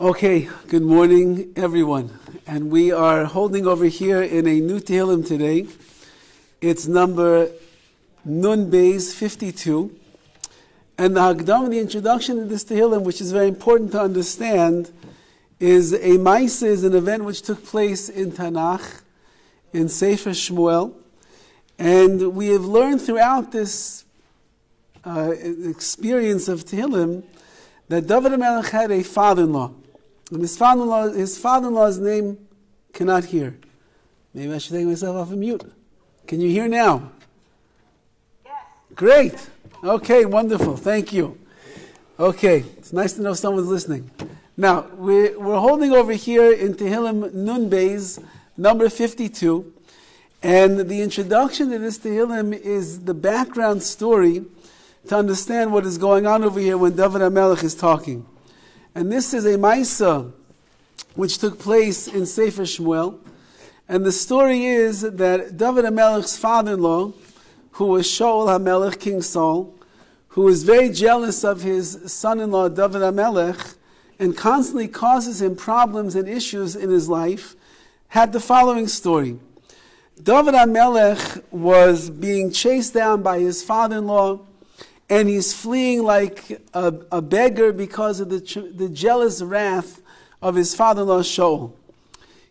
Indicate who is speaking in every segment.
Speaker 1: Okay, good morning, everyone. And we are holding over here in a new Tehillim today. It's number Nun Beis 52. And the Hagdam, the introduction to this Tehillim, which is very important to understand, is a Maisa, is an event which took place in Tanakh, in Sefer Shmuel. And we have learned throughout this uh, experience of Tehillim that David HaMelech had a father-in-law. And his father-in-law, his father-in-law's name cannot hear. Maybe I should take myself off of mute. Can you hear now?
Speaker 2: Yes.
Speaker 1: Great. Okay, wonderful. Thank you. Okay, it's nice to know someone's listening. Now, we're, we're holding over here in Tehillim Nun Beis, number 52. And the introduction to this Tehillim is the background story to understand what is going on over here when David HaMelech is talking. And this is a Maisa which took place in Sefer Shmuel. And the story is that David HaMelech's father-in-law, who was Shaul HaMelech, King Saul, who was very jealous of his son-in-law David HaMelech, and constantly causes him problems and issues in his life, had the following story. David HaMelech was being chased down by his father-in-law, and he's fleeing like a, a beggar because of the, the jealous wrath of his father-in-law Shaul.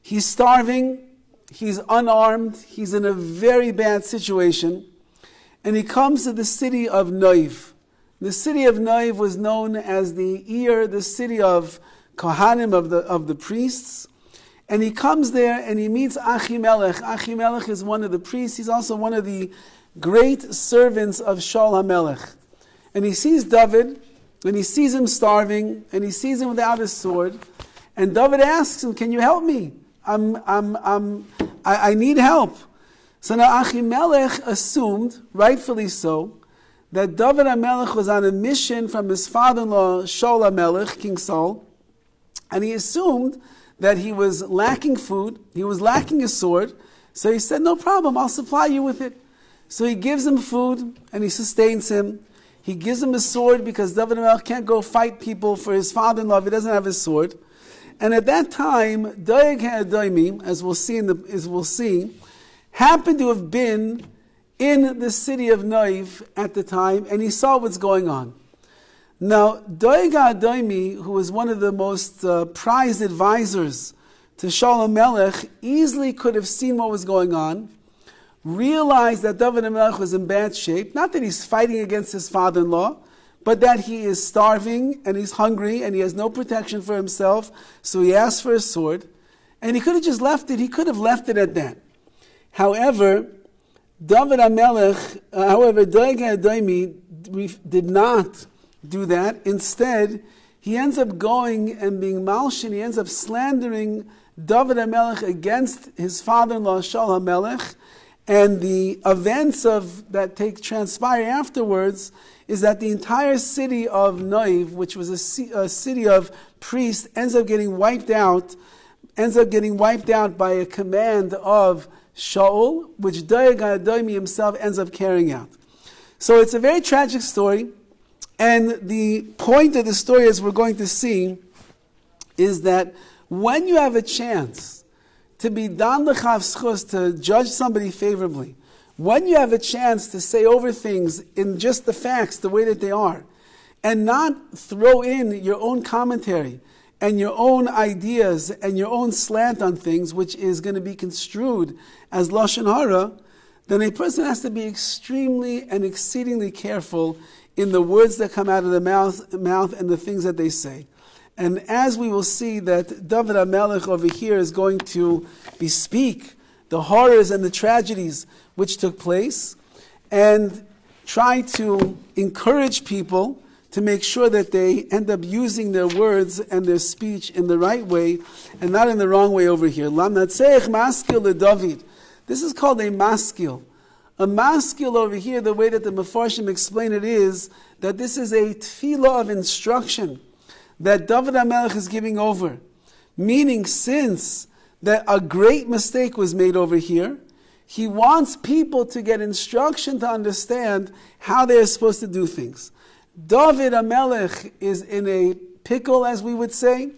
Speaker 1: He's starving, he's unarmed, he's in a very bad situation, and he comes to the city of Noiv. The city of Noiv was known as the ear, the city of Kohanim, of the, of the priests. And he comes there and he meets Achimelech. Achimelech is one of the priests. He's also one of the great servants of Shaul HaMelech. And he sees David, and he sees him starving, and he sees him without his sword. And David asks him, Can you help me? I'm, I'm, I'm, I, I need help. So now Achimelech assumed, rightfully so, that David HaMelech was on a mission from his father-in-law, Shaul HaMelech, King Saul, and he assumed that he was lacking food, he was lacking a sword, so he said, no problem, I'll supply you with it. So he gives him food, and he sustains him. He gives him a sword because David HaMelech can't go fight people for his father-in-law he doesn't have his sword. And at that time, Doeg HaDaimi, as we'll see, in the, as we'll see, happened to have been in the city of Noiv at the time, and he saw what's going on. Now, Doeg HaDaimi, who was one of the most uh, prized advisors to Shaul HaMelech, easily could have seen what was going on, realized that David HaMelech was in bad shape, not that he's fighting against his father-in-law, but that he is starving and he's hungry and he has no protection for himself, so he asks for a sword. And he could have just left it, he could have left it at that. However, David HaMelech, uh, however, Doeg HaDaimi did not do that. Instead, he ends up going and being malshin, he ends up slandering David HaMelech against his father-in-law, Shaul HaMelech, and the events of that take transpire afterwards is that the entire city of Naiv, which was a, a, city of priests, ends up getting wiped out, ends up getting wiped out by a command of Shaul, which Doeg himself ends up carrying out. So it's a very tragic story, and the point of the story, as we're going to see, is that when you have a chance to be dan lechav to judge somebody favorably, when you have a chance to say over things in just the facts, the way that they are, and not throw in your own commentary and your own ideas and your own slant on things, which is going to be construed as lashon hara, then a person has to be extremely and exceedingly careful in the words that come out of the mouth, mouth and the things that they say. And as we will see that David HaMelech over here is going to bespeak the horrors and the tragedies which took place and try to encourage people to make sure that they end up using their words and their speech in the right way and not in the wrong way over here. This is called a maskil. A maskil over here, the way that the Mefarshim explain it is that this is a tefillah of instruction that David HaMelech is giving over. Meaning, since that a great mistake was made over here, he wants people to get instruction to understand how they are supposed to do things. David HaMelech is in a pickle, as we would say.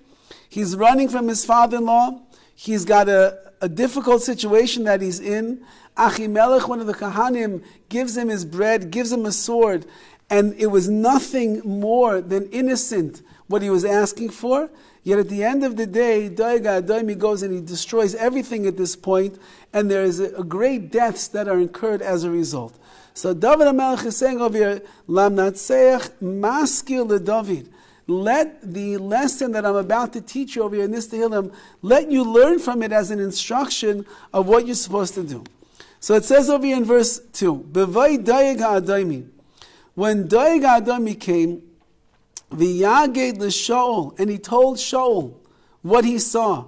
Speaker 1: He's running from his father-in-law. He's got a, a difficult situation that he's in. Achimelech, one of the Kahanim, gives him his bread, gives him a sword, and it was nothing more than innocent what he was asking for. Yet at the end of the day, Daiga Adaimi goes and he destroys everything at this point, and there is a, a great deaths that are incurred as a result. So David HaMelech is saying over here, Lam Natseach Maskil David. Let the lesson that I'm about to teach you over here in this Tehillim, let you learn from it as an instruction of what you're supposed to do. So it says over here in verse 2, Bevai Dayeg HaAdaimi. When Dayeg HaAdaimi came, V'yaged l'Shaul, and he told Shaul what he saw.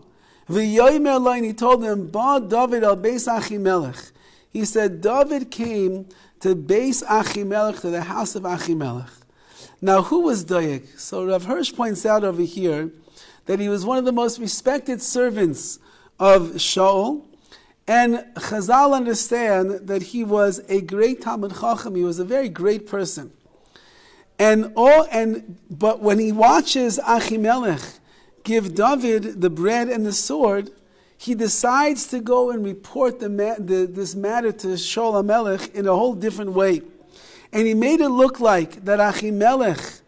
Speaker 1: V'yoymer and he told him, Ba David al Beis Achimelech. He said, David came to Beis Achimelech, to the house of Achimelech. Now, who was Dayek? So Rav Hirsch points out over here that he was one of the most respected servants of Shaul, and Chazal understand that he was a great Talmid Chacham. He was a very great person. And all and but when he watches Achimelech give David the bread and the sword, he decides to go and report the, the, this matter to Shaul HaMelech in a whole different way. And he made it look like that Achimelech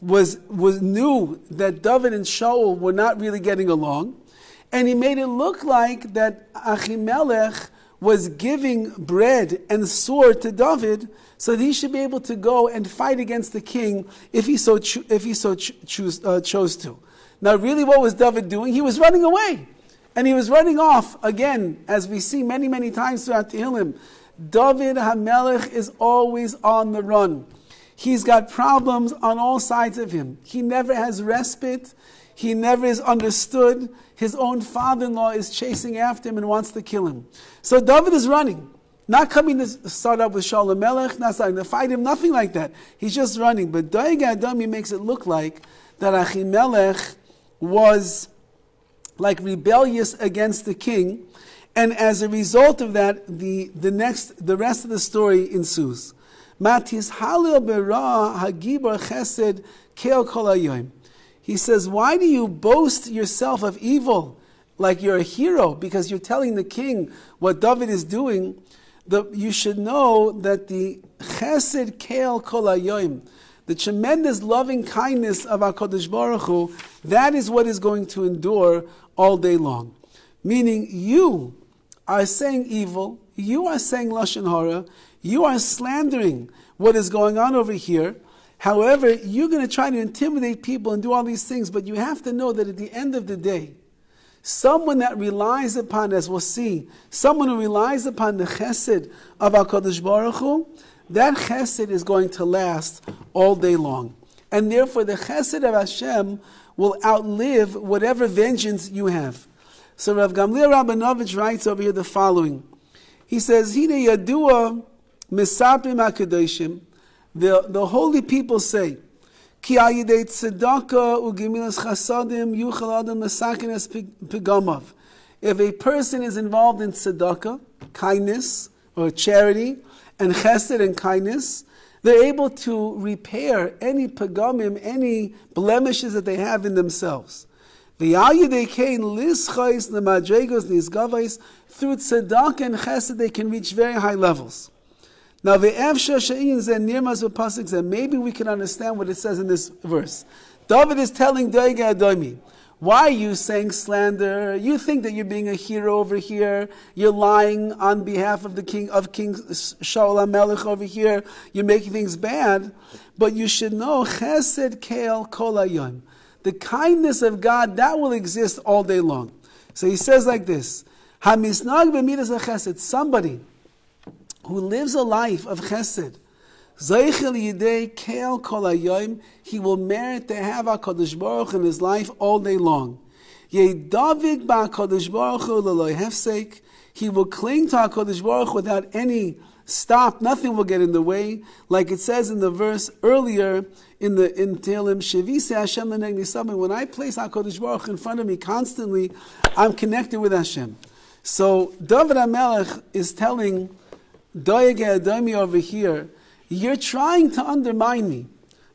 Speaker 1: was, was knew that David and Shaul were not really getting along. And he made it look like that Achimelech was giving bread and sword to David so that he should be able to go and fight against the king if he so, cho- if he so cho- choose, uh, chose to. Now, really, what was David doing? He was running away. And he was running off again, as we see many, many times throughout Tehillim. David Hamelech is always on the run. He's got problems on all sides of him. He never has respite. He never is understood. His own father in law is chasing after him and wants to kill him. So David is running. Not coming to start up with Shaul Melech, not starting to fight him, nothing like that. He's just running. But Daig Adami makes it look like that Achimelech was like rebellious against the king, and as a result of that, the, the next the rest of the story ensues. Matis Halil Bera Hagibor Chesed Kol He says, Why do you boast yourself of evil like you're a hero? Because you're telling the king what David is doing the, you should know that the chesed keel kol the tremendous loving kindness of HaKadosh Baruch Hu, that is what is going to endure all day long. Meaning, you are saying evil, you are saying Lashon Hara, you are slandering what is going on over here. However, you're going to try to intimidate people and do all these things, but you have to know that at the end of the day, Someone that relies upon, as we'll see, someone who relies upon the chesed of HaKadosh Baruch Hu, that chesed is going to last all day long. And therefore, the chesed of Hashem will outlive whatever vengeance you have. So Rav Gamliel Rabinovich writes over here the following. He says, Hine Yadua Misapim the, the holy people say, Ki tzedakah chasadim yuchal adam pigamav. If a person is involved in tzedakah, kindness or charity, and chesed and kindness, they're able to repair any pagamim, any blemishes that they have in themselves. The ayidei kain lischais nemadregos nizgavais through tzedakah and chesed they can reach very high levels. Now, the maybe we can understand what it says in this verse. David is telling Daiga Adomi, why are you saying slander? You think that you're being a hero over here. You're lying on behalf of the king of King Shaul Melech over here. You're making things bad. But you should know, Chesed Keil Kol The kindness of God, that will exist all day long. So he says like this, Hamisnag b'midas chesed. Somebody who lives a life of chesed, Zeichel Yidei Kel Kol Hayoim, he will merit to have HaKadosh Baruch in his life all day long. Yedavik BaKadosh Baruch Hu L'loi he will cling to HaKadosh Baruch without any stop, nothing will get in the way. Like it says in the verse earlier in the in Tehillim, Shavise Hashem L'neg when I place HaKadosh Baruch in front of me constantly, I'm connected with Hashem. So David HaMelech is telling Doyege Adomi over here, you're trying to undermine me.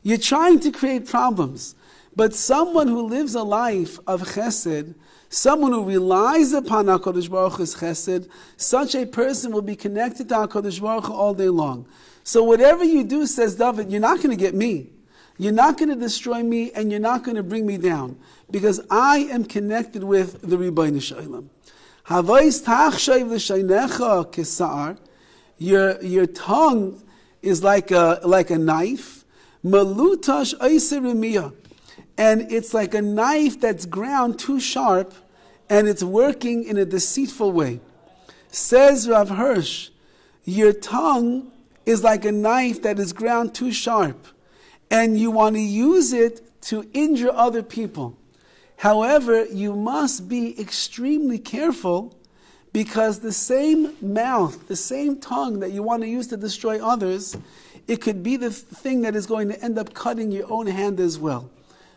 Speaker 1: You're trying to create problems. But someone who lives a life of chesed, someone who relies upon HaKadosh Baruch Hu's chesed, such a person will be connected to HaKadosh Baruch Hu all day long. So whatever you do, says David, you're not going to get me. You're not going to destroy me and you're not going to bring me down because I am connected with the Ribono Shel Olam. Kesar. Your your tongue is like a like a knife. Malutash. And it's like a knife that's ground too sharp and it's working in a deceitful way. Says Rav Hirsch, your tongue is like a knife that is ground too sharp and you want to use it to injure other people. However, you must be extremely careful because the same mouth, the same tongue that you want to use to destroy others, it could be the thing that is going to end up cutting your own hand as well.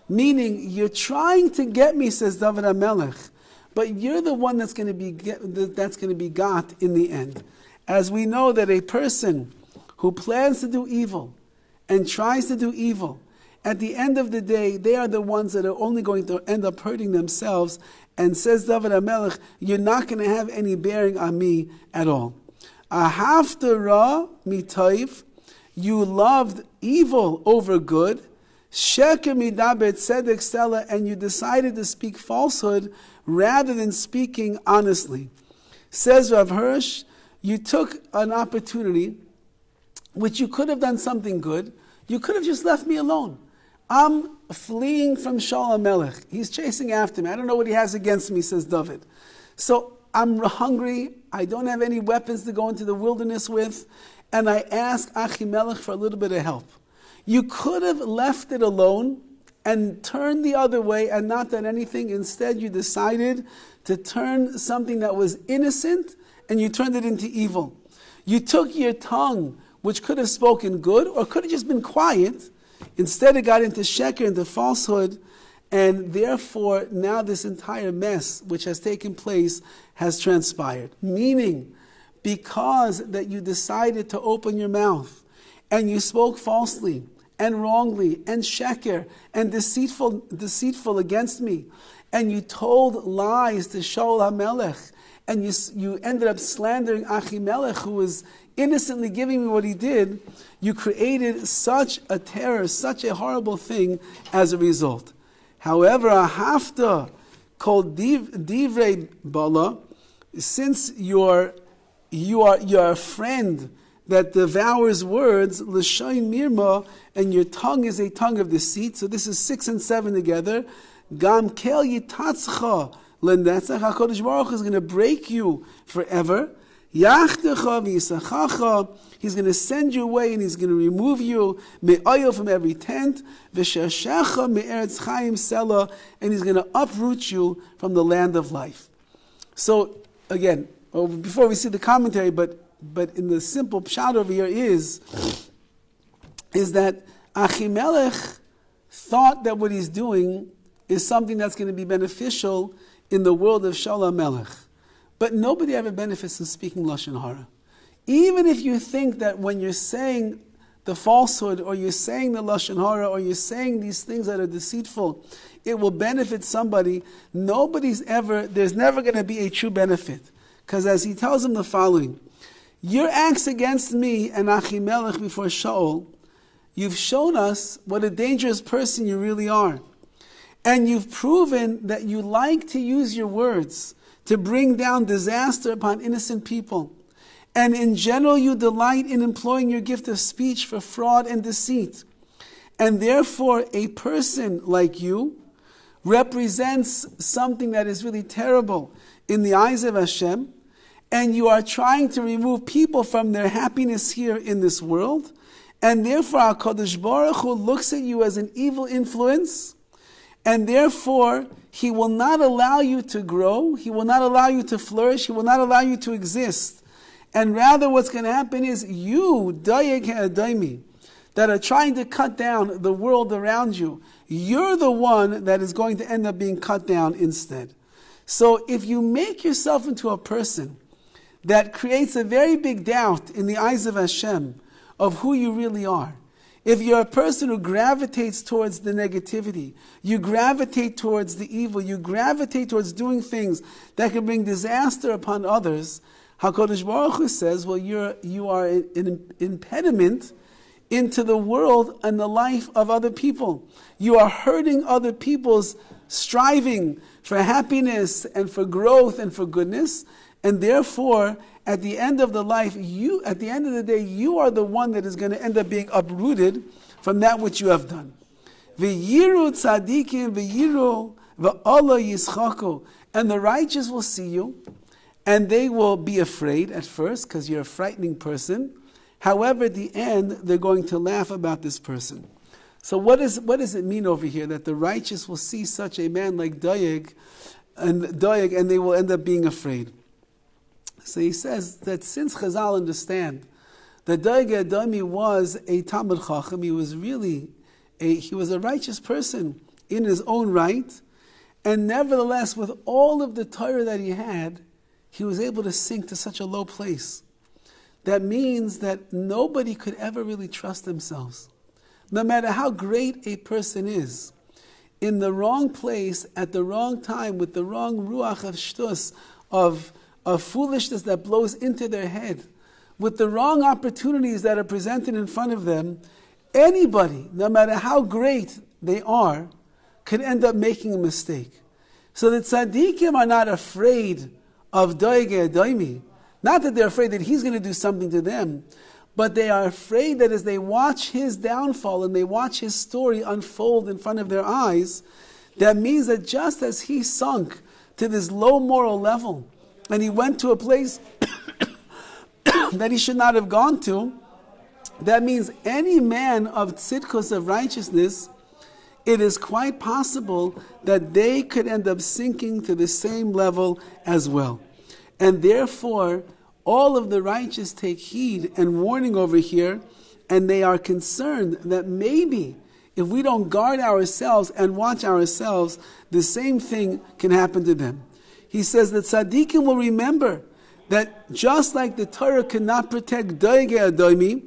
Speaker 1: Meaning, you're trying to get me, says David HaMelech, but you're the one that's going to be get, that's going to be got in the end. As we know that a person who plans to do evil and tries to do evil at the end of the day, they are the ones that are only going to end up hurting themselves. And says David HaMelech, you're not going to have any bearing on me at all. Ahavtara mitayv, you loved evil over good. Sheker midabet tzedek stella, and you decided to speak falsehood rather than speaking honestly. Says Rav Hirsch, you took an opportunity which you could have done something good. You could have just left me alone. I'm fleeing from Shaul Melech. He's chasing after me. I don't know what he has against me, says David. So I'm hungry. I don't have any weapons to go into the wilderness with. And I ask Achimelech for a little bit of help. You could have left it alone and turned the other way and not done anything. Instead, you decided to turn something that was innocent and you turned it into evil. You took your tongue, which could have spoken good or could have just been quiet, Instead, it got into sheker, into falsehood, and therefore now this entire mess which has taken place has transpired. Meaning, because that you decided to open your mouth and you spoke falsely and wrongly and sheker and deceitful, deceitful against me, and you told lies to Shaul HaMelech, and you, you ended up slandering Achimelech, who was innocently giving me what he did, you created such a terror, such a horrible thing as a result. However, a hafta called divrei bala, since you're you are you're a friend that devours words, l'shayin mirma, and your tongue is a tongue of deceit. So this is six and seven together. Gam kel yitatzcha lendetzach. Hakadosh Baruch is going to break you forever. He's going to send you away and he's going to remove you me'oyo from every tent. And he's going to uproot you from the land of life. So, again, oh, before we see the commentary, but, but in the simple pshat over here is, is that Achimelech thought that what he's doing is something that's going to be beneficial in the world of Shaul Melech. But nobody ever benefits from speaking Lashon Hara. Even if you think that when you're saying the falsehood, or you're saying the Lashon Hara, or you're saying these things that are deceitful, it will benefit somebody. Nobody's ever, there's never going to be a true benefit. Because as he tells him the following, your acts against me and Achimelech before Shaul, you've shown us what a dangerous person you really are. And you've proven that you like to use your words to bring down disaster upon innocent people. And in general, you delight in employing your gift of speech for fraud and deceit. And therefore, a person like you represents something that is really terrible in the eyes of Hashem. And you are trying to remove people from their happiness here in this world. And therefore, HaKadosh Baruch Hu looks at you as an evil influence. And therefore, he will not allow you to grow. He will not allow you to flourish. He will not allow you to exist. And rather, what's going to happen is you, that are trying to cut down the world around you, you're the one that is going to end up being cut down instead. So if you make yourself into a person that creates a very big doubt in the eyes of Hashem of who you really are, If you're a person who gravitates towards the negativity, you gravitate towards the evil, you gravitate towards doing things that can bring disaster upon others, HaKadosh Baruch Hu says, well, you're, you are an impediment into the world and the life of other people. You are hurting other people's striving for happiness and for growth and for goodness, and therefore, at the end of the life, you, at the end of the day, you are the one that is going to end up being uprooted from that which you have done. V'yiru tzadikim v'yiru v'Allah yischaku. And the righteous will see you, and they will be afraid at first, because you're a frightening person. However, at the end, they're going to laugh about this person. So what, is, what does it mean over here that the righteous will see such a man like Dayeg and Dayeg and they will end up being afraid? So he says that since Chazal understand that Dayeg Adami was a Talmid Chacham, he was really a, he was a righteous person in his own right, and nevertheless, with all of the Torah that he had, he was able to sink to such a low place. That means that nobody could ever really trust themselves no matter how great a person is, in the wrong place at the wrong time with the wrong ruach of shtus, of, of foolishness that blows into their head, with the wrong opportunities that are presented in front of them, anybody, no matter how great they are, could end up making a mistake. So the tzaddikim are not afraid of doige daimi. Not that they're afraid that he's going to do something to them, but they are afraid that as they watch his downfall and they watch his story unfold in front of their eyes, that means that just as he sunk to this low moral level and he went to a place that he should not have gone to, that means any man of tzidkus, of righteousness, it is quite possible that they could end up sinking to the same level as well. And therefore, all of the righteous take heed and warning over here, and they are concerned that maybe if we don't guard ourselves and watch ourselves, the same thing can happen to them. He says that tzaddikim will remember that just like the Torah cannot protect doige adoimi,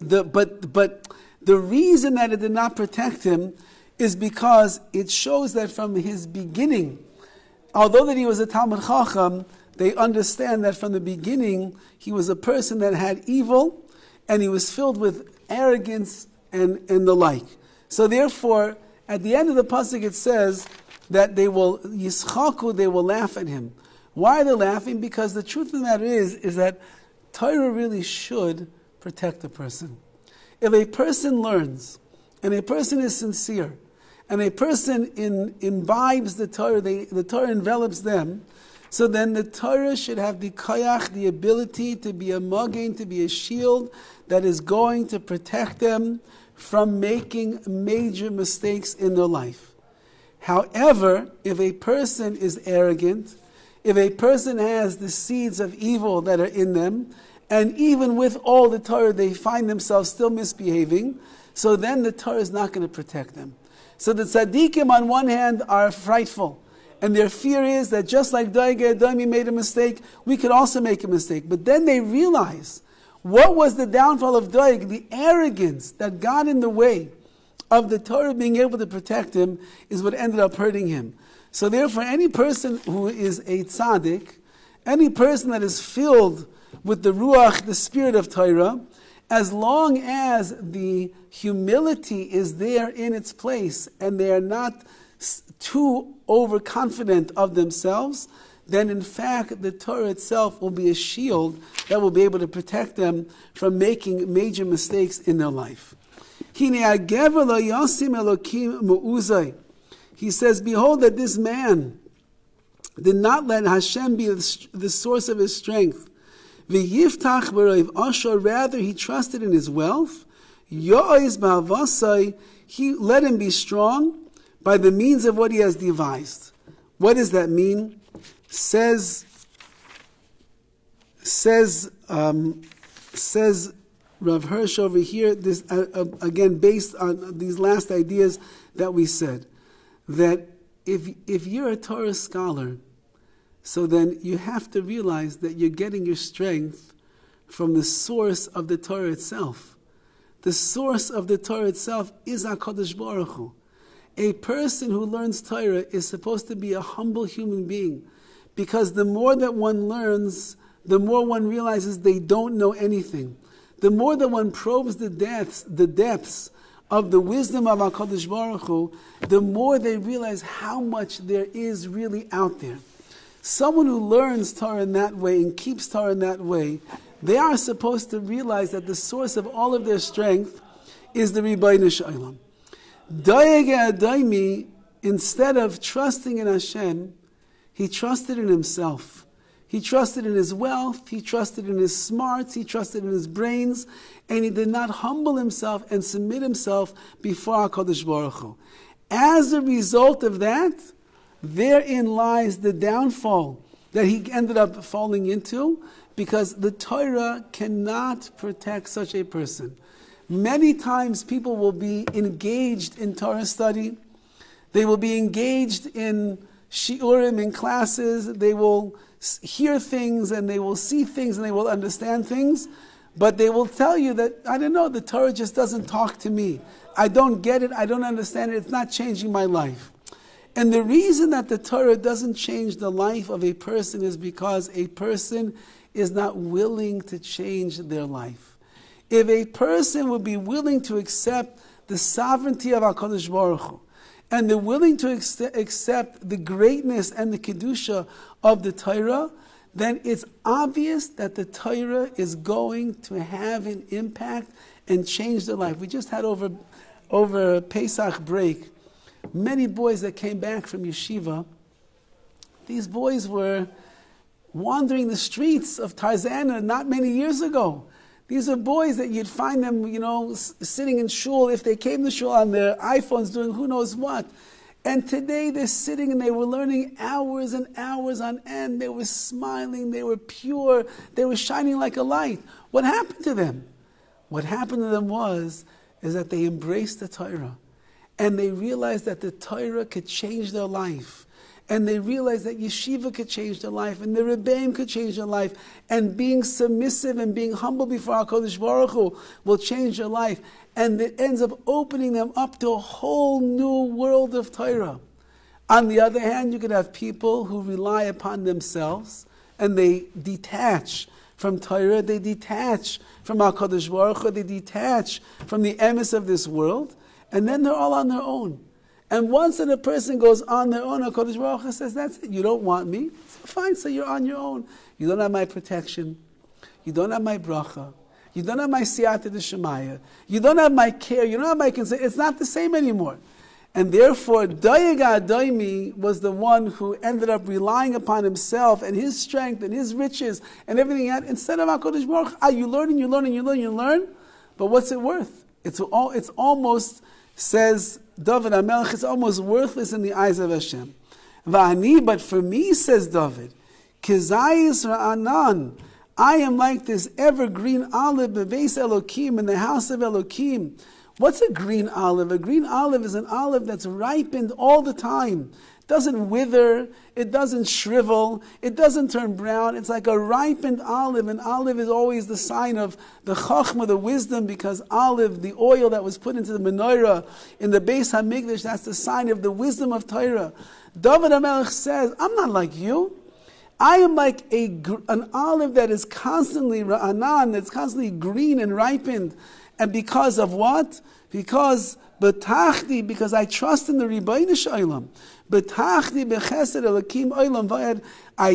Speaker 1: the, but, but the reason that it did not protect him is because it shows that from his beginning, although that he was a Talmid Chacham, they understand that from the beginning he was a person that had evil and he was filled with arrogance and, and the like. So therefore, at the end of the pasuk it says that they will yischaku, they will laugh at him. Why are they laughing? Because the truth of the matter is, is that Torah really should protect a person. If a person learns and a person is sincere and a person in, imbibes the Torah, they, the Torah envelops them, so then the Torah should have the koyach, the ability to be a magen, to be a shield that is going to protect them from making major mistakes in their life. However, if a person is arrogant, if a person has the seeds of evil that are in them, and even with all the Torah, they find themselves still misbehaving, so then the Torah is not going to protect them. So the tzaddikim, on one hand, are frightful and their fear is that just like Daige Adami made a mistake, we could also make a mistake. But then they realize what was the downfall of Daig? The arrogance that got in the way of the Torah being able to protect him is what ended up hurting him. So therefore, any person who is a tzaddik, any person that is filled with the ruach, the spirit of Torah, as long as the humility is there in its place and they are not too overconfident of themselves, then in fact the Torah itself will be a shield that will be able to protect them from making major mistakes in their life. He says, Behold, that this man did not let Hashem be the source of his strength. Rather, he trusted in his wealth. He let him be strong by the means of what he has devised. What does that mean? Says, says, um, says Rav Hirsch over here, this, uh, uh, again, based on these last ideas that we said, that if, if you're a Torah scholar, so then you have to realize that you're getting your strength from the source of the Torah itself. the source of the Torah itself is HaKadosh Baruch Hu. A person who learns Torah is supposed to be a humble human being because the more that one learns, the more one realizes they don't know anything. The more that one probes the depths, the depths of the wisdom of HaKadosh Baruch Hu, the more they realize how much there is really out there. Someone who learns Torah in that way and keeps Torah in that way, they are supposed to realize that the source of all of their strength is the Ribono Shel Olam. Daimi, instead of trusting in Hashem, he trusted in himself. He trusted in his wealth, he trusted in his smarts, he trusted in his brains, and he did not humble himself and submit himself before HaKadosh Baruch Hu. As a result of that, therein lies the downfall that he ended up falling into because the Torah cannot protect such a person. Many times people will be engaged in Torah study, they will be engaged in shiurim, in classes, they will hear things and they will see things and they will understand things, but they will tell you that, I don't know, the Torah just doesn't talk to me. I don't get it, I don't understand it, it's not changing my life. And the reason that the Torah doesn't change the life of a person is because a person is not willing to change their life. If a person would be willing to accept the sovereignty of HaKadosh Baruch Hu, and they're willing to accept the greatness and the kedusha of the Torah, then it's obvious that the Torah is going to have an impact and change their life. We just had over over Pesach break many boys that came back from yeshiva, these boys were wandering the streets of Tarzana not many years ago. These are boys that you'd find them, you know, sitting in shul if they came to shul on their iPhones doing who knows what. And today they're sitting and they were learning hours and hours on end. They were smiling, they were pure, they were shining like a light. What happened to them? What happened to them was is that they embraced the Torah and they realized that the Torah could change their life. And they realized that yeshiva could change their life, and the rebbeim could change their life, and being submissive and being humble before HaKadosh Baruch Hu will change their life. And it ends up opening them up to a whole new world of Torah. On the other hand, you could have people who rely upon themselves, and they detach from Torah, they detach from HaKadosh Baruch Hu, they detach from the emes of this world, and then they're all on their own. And once that a person goes on their own, HaKadosh Baruch Hu says, that's it, you don't want me? So fine, so you're on your own. You don't have my protection. You don't have my bracha. You don't have my siyata de shemaya. You don't have my care. You don't have my concern. It's not the same anymore. And therefore, Dayaga Daimi was the one who ended up relying upon himself and his strength and his riches and everything else. Instead of HaKadosh Baruch ah, you learn and you learn and you learn and you learn, but what's it worth? It's, all, it's almost says David HaMelech, is almost worthless in the eyes of Hashem. But for me, says David, Kizayis Ra'anan, I am like this evergreen olive bebeis Elokim in the house of Elokim. What's a green olive? A green olive is an olive that's ripened all the time doesn't wither, it doesn't shrivel, it doesn't turn brown. It's like a ripened olive. and olive is always the sign of the chachma, the wisdom, because olive, the oil that was put into the menorah in the Beis Hamikdash, that's the sign of the wisdom of Torah. David HaMelech says, I'm not like you. I am like a, an olive that is constantly ra'anan, that's constantly green and ripened. And because of what? Because betachdi, because I trust in the Ribono Shel I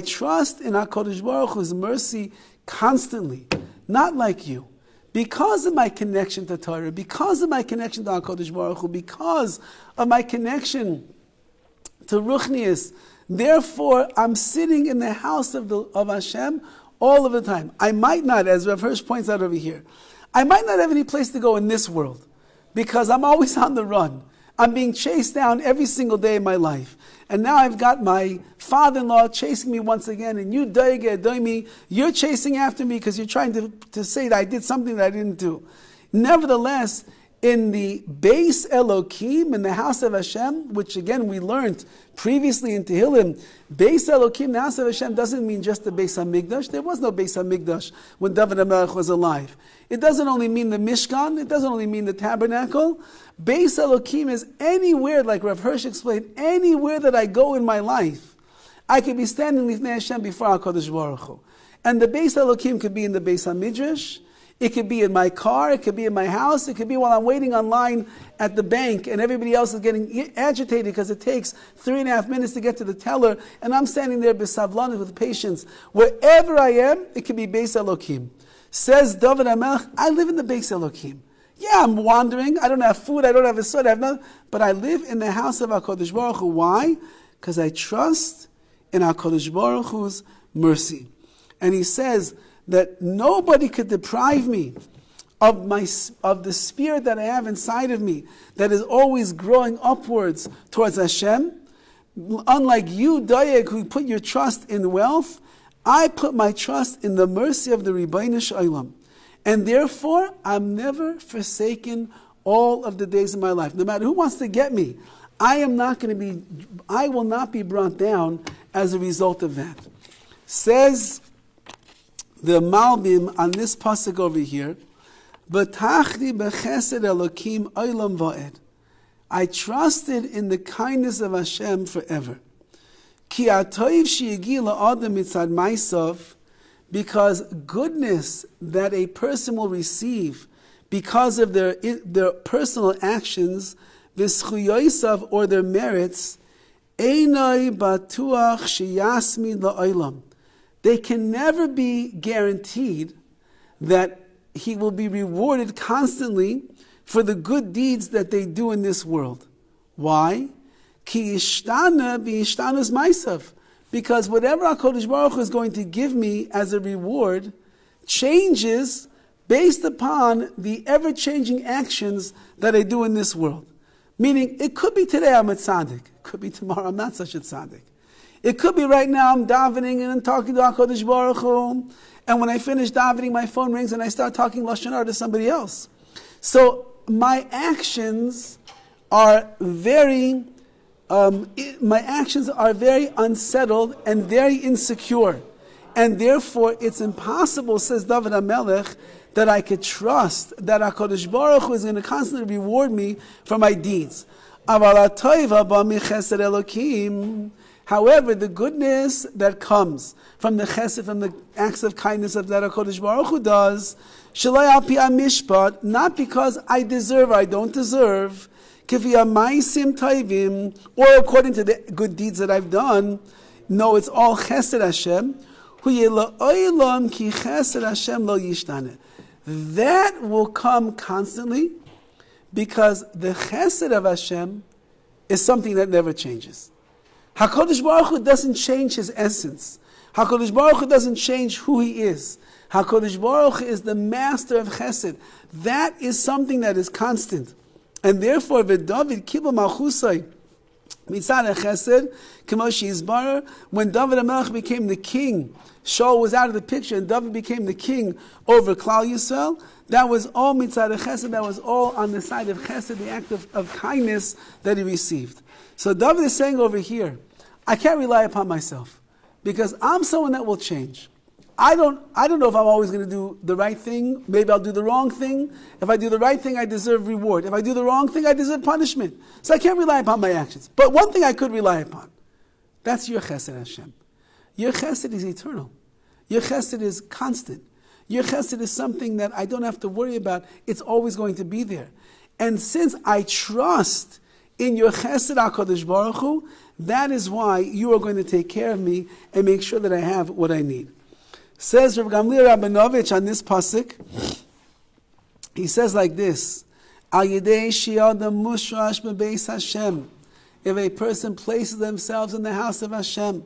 Speaker 1: trust in HaKadosh Baruch Hu's mercy constantly, not like you. Because of my connection to Torah, because of my connection to HaKadosh Baruch Hu, because of my connection to Ruchnius, therefore I'm sitting in the house of, the, of Hashem all of the time. I might not, as Rav Hirsch points out over here, I might not have any place to go in this world because I'm always on the run. I'm being chased down every single day of my life. And now I've got my father-in-law chasing me once again, and you, me, you're chasing after me because you're trying to, to say that I did something that I didn't do. Nevertheless, in the Beis Elokim, in the house of Hashem, which again we learned previously in Tehillim, Beis Elokim, the house of Hashem, doesn't mean just the Beis Hamikdash. There was no Beis Hamikdash when David HaMelech was alive. It doesn't only mean the Mishkan, it doesn't only mean the tabernacle. Beis Elokim is anywhere, like Rav Hirsch explained, anywhere that I go in my life. I could be standing with Hashem before HaKadosh Baruch Hu. And the Beis Elokim could be in the Beis HaMidrash, it could be in my car, it could be in my house, it could be while I'm waiting online at the bank and everybody else is getting agitated because it takes three and a half minutes to get to the teller and I'm standing there besavlanit with patience. Wherever I am, it could be Beis. Says David HaMelech, I live in the Beis. Yeah, I'm wandering. I don't have food. I don't have a sword. I have nothing. But I live in the house of HaKadosh Baruch Hu. Why? Because I trust in HaKadosh Baruch Hu's mercy. And he says, that nobody could deprive me of my of the spirit that I have inside of me that is always growing upwards towards Hashem. Unlike you, Dayek, who put your trust in wealth, I put my trust in the mercy of the Shel Olam. And therefore, I'm never forsaken all of the days of my life. No matter who wants to get me, I am not going to be, I will not be brought down as a result of that. Says the Malbim on this pasuk over here, "B'tachdi bechesed Elokim olam va'ed." I trusted in the kindness of Hashem forever. Ki atoiv she'igi la'adam mitzad ma'isov, because goodness that a person will receive because of their, their personal actions, v'schuyoisav, or their merits, einai batuach sheyasmi la'olam they can never be guaranteed that he will be rewarded constantly for the good deeds that they do in this world. Why? Maisav. Because whatever HaKadosh Baruch Hu is going to give me as a reward changes based upon the ever-changing actions that I do in this world. Meaning, it could be today I'm a tzaddik. It could be tomorrow I'm not such a tzaddik. It could be right now I'm davening and I'm talking to HaKadosh Baruch Hu, and when I finish davening, my phone rings and I start talking Lashon to somebody else. So my actions are very, um, my actions are very unsettled and very insecure. And therefore, it's impossible, says David HaMelech, that I could trust that HaKadosh Baruch Hu is going to constantly reward me for my deeds. However, the goodness that comes from the chesed, from the acts of kindness of that HaKadosh Baruch Hu does, shalai al mishpat, not because I deserve or I don't deserve, maisim taivim, or according to the good deeds that I've done. No, it's all chesed Hashem. ki chesed Hashem lo yishtane. That will come constantly because the chesed of Hashem is something that never changes. HaKadosh Baruch Hu doesn't change his essence. HaKadosh Baruch Hu doesn't change who he is. HaKadosh Baruch Hu is the master of chesed. That is something that is constant. And therefore, David kibba malchusay, mitzad chesed, kamoshi izbarer, when David HaMelech became the king, Shaul was out of the picture and David became the king over Klal Yisrael, that was all mitzad chesed, that was all on the side of chesed, the act of, of kindness that he received. So David is saying over here, I can't rely upon myself because I'm someone that will change. I don't, I don't know if I'm always going to do the right thing. Maybe I'll do the wrong thing. If I do the right thing, I deserve reward. If I do the wrong thing, I deserve punishment. So I can't rely upon my actions. But one thing I could rely upon, that's your chesed Hashem. Your chesed is eternal. Your chesed is constant. Your chesed is something that I don't have to worry about. It's always going to be there. And since I trust in your chesed HaKadosh Baruch Hu, that is why you are going to take care of me and make sure that I have what I need. Says Rav Gamliel Rabinovich on this pasuk, he says like this. If a person places themselves in the house of Hashem,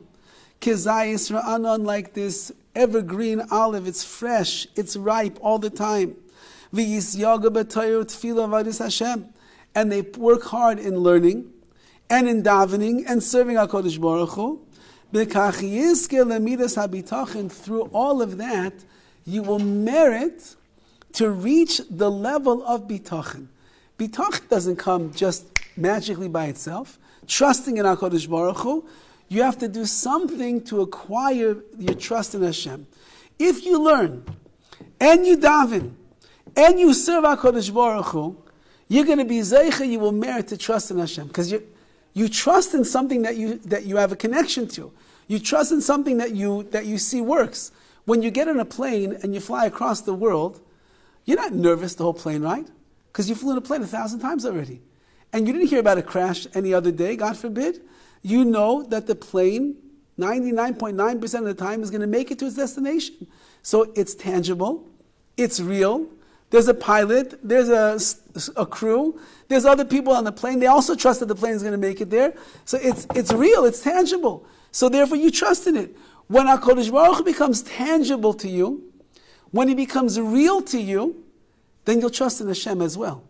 Speaker 1: like this evergreen olive, it's fresh, it's ripe all the time. And they work hard in learning and in davening and serving HaKadosh Baruch Hu, through all of that, you will merit to reach the level of bitachon. Bitach doesn't come just magically by itself. Trusting in HaKadosh Baruch Hu, you have to do something to acquire your trust in Hashem. If you learn, and you daven, and you serve HaKadosh Baruch Hu, you're going to be zeicha, you will merit to trust in Hashem. Because you, you trust in something that you, that you have a connection to. You trust in something that you, that you see works. When you get on a plane and you fly across the world, you're not nervous the whole plane ride, because you flew in a plane a thousand times already. And you didn't hear about a crash any other day, God forbid. You know that the plane, 99.9% of the time, is going to make it to its destination. So it's tangible, it's real, there's a pilot, there's a, a crew, there's other people on the plane. They also trust that the plane is going to make it there. So it's, it's real, it's tangible. So therefore you trust in it. When HaKadosh Baruch becomes tangible to you, when he becomes real to you, then you'll trust in Hashem as well.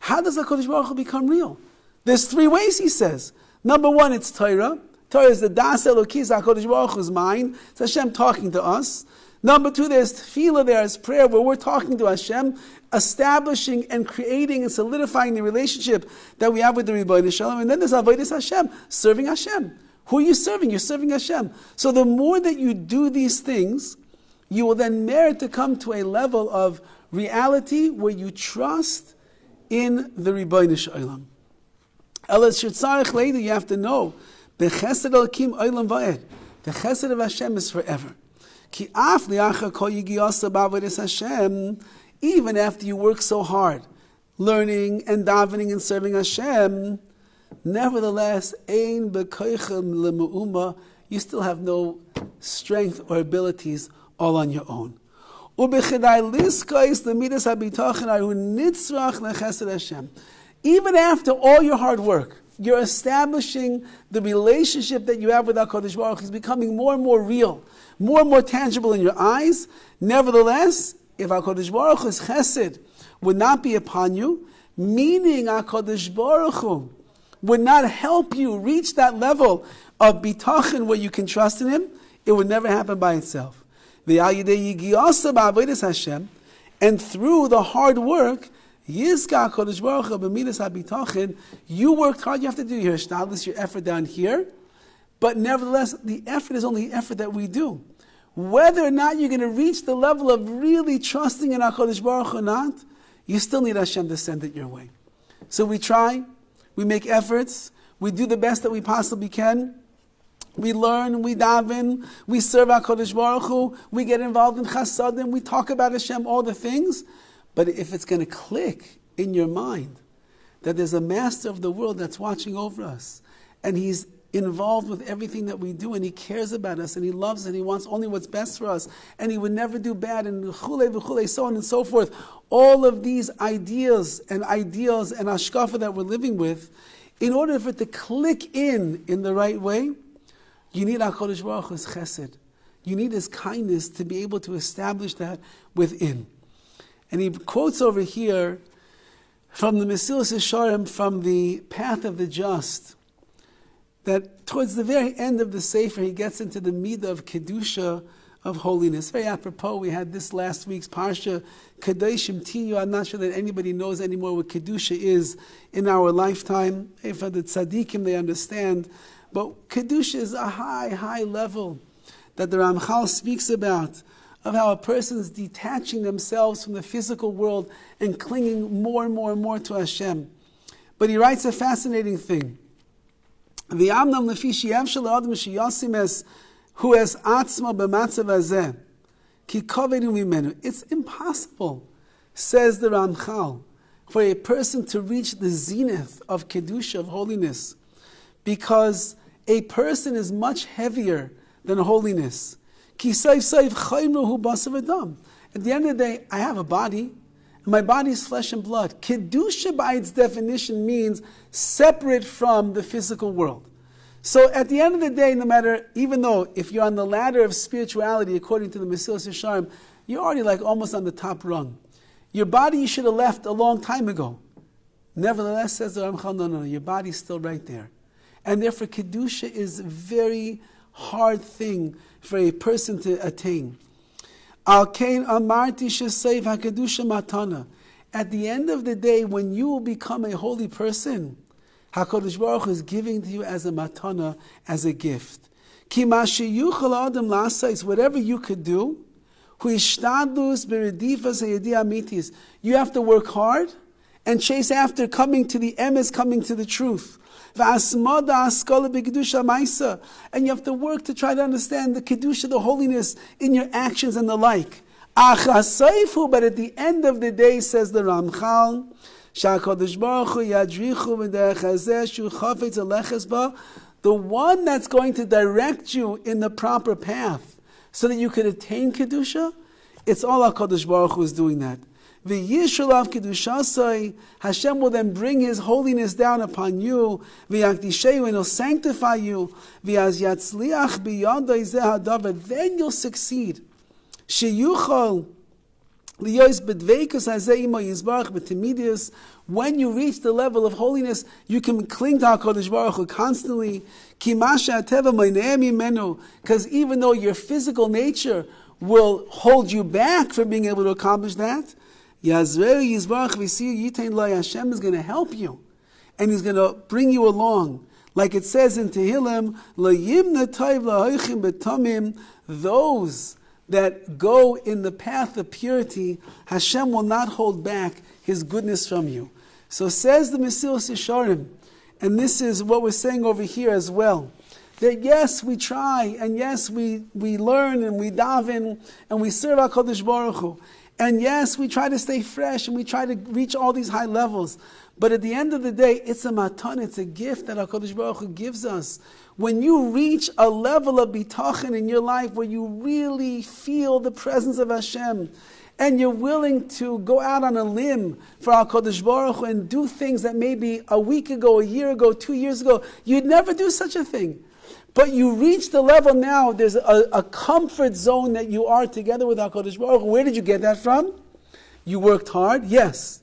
Speaker 1: How does HaKadosh Baruch become real? There's three ways, he says. Number one, it's Torah. Torah is the Das Elokiz HaKadosh Baruch Hu's mind. It's Hashem talking to us. Number two, there's tefillah, there's prayer, where we're talking to Hashem, establishing and creating and solidifying the relationship that we have with the Ribono Shel Olam. And then there's Avodah Hashem, serving Hashem. Who are you serving? You're serving Hashem. So the more that you do these things, you will then merit to come to a level of reality where you trust in the Ribono Shel Olam. You have to know, Bechesed Elokim Olam Va'ed. The Chesed of Hashem is forever. Ki af Hashem, even after you work so hard, learning and davening and serving Hashem, nevertheless, ein you still have no strength or abilities all on your own. Even after all your hard work, you're establishing the relationship that you have with HaKadosh Baruch is becoming more and more real more and more tangible in your eyes. Nevertheless, if HaKadosh Baruch Hu's chesed would not be upon you, meaning HaKadosh Baruch Hu would not help you reach that level of bitachon where you can trust in Him, it would never happen by itself. And through the hard work, you worked hard, you have to do your shtadlis, your effort down here, but nevertheless, the effort is only the effort that we do. Whether or not you're going to reach the level of really trusting in HaKadosh Baruch or not, you still need Hashem to send it your way. So we try, we make efforts, we do the best that we possibly can. We learn, we daven, we serve HaKadosh Baruch Hu, we get involved in chasadim, we talk about Hashem, all the things. But if it's going to click in your mind that there's a master of the world that's watching over us, and he's involved with everything that we do and he cares about us and he loves and he wants only what's best for us and he would never do bad and chule v'chule, so on and so forth. All of these ideas and ideals and hashkafa that we're living with, in order for it to click in in the right way, you need HaKadosh Baruch Hu's chesed. You need his kindness to be able to establish that within. And he quotes over here from the Mesilas Yesharim, from the path of the just, that towards the very end of the Sefer, he gets into the midah of Kedusha, of holiness. Very apropos, we had this last week's Parsha, Kedoshim Tihyu. I'm not sure that anybody knows anymore what Kedusha is in our lifetime. For the tzaddikim, they understand. But Kedusha is a high, high level that the Ramchal speaks about of how a person is detaching themselves from the physical world and clinging more and more and more to Hashem. But he writes a fascinating thing. It's impossible, says the Ramchal, for a person to reach the zenith of kedusha of holiness, because a person is much heavier than holiness. Ki. At the end of the day, I have a body. and My body is flesh and blood. Kedusha, by its definition, means separate from the physical world. So at the end of the day, no matter, even though if you're on the ladder of spirituality, according to the Mesilas Yesharim, you're already like almost on the top rung. Your body you should have left a long time ago. Nevertheless, says the Ramchal, no, no, no, your body's still right there. And therefore, Kedusha is very hard thing for a person to attain. Al matana. At the end of the day, when you will become a holy person, HaKadosh Baruch is giving to you as a matana, as a gift. Ki adam lasais, whatever you could do, you have to work hard and chase after coming to the emes, coming to the truth. And you have to work to try to understand the kedusha, the holiness in your actions and the like. But at the end of the day, says the Ramchal, the one that's going to direct you in the proper path so that you can attain Kedusha, it's all HaKadosh Baruch Hu is doing that. The Yishulav Kedushasai, Hashem will then bring His holiness down upon you, V'yakdisheyu, and He'll sanctify you, V'az yatzliach biyadai then you'll succeed. Sheyuchal, when you reach the level of holiness, you can cling to HaKadosh Baruch Hu constantly. Because even though your physical nature will hold you back from being able to accomplish that, Hashem is going to help you. And He's going to bring you along. Like it says in Tehillim, those that go in the path of purity, Hashem will not hold back His goodness from you. So says the Mesilas Yesharim, and this is what we're saying over here as well. That yes, we try, and yes, we, we learn, and we daven, and we serve our HaKadosh Baruch Hu. And yes, we try to stay fresh, and we try to reach all these high levels. But at the end of the day, it's a matan, it's a gift that HaKadosh Baruch Hu gives us. When you reach a level of bitachon in your life where you really feel the presence of Hashem, and you're willing to go out on a limb for HaKadosh Baruch Hu and do things that maybe a week ago, a year ago, two years ago, you'd never do such a thing. But you reach the level now, there's a, a comfort zone that you are together with HaKadosh Baruch Where did you get that from? You worked hard? Yes.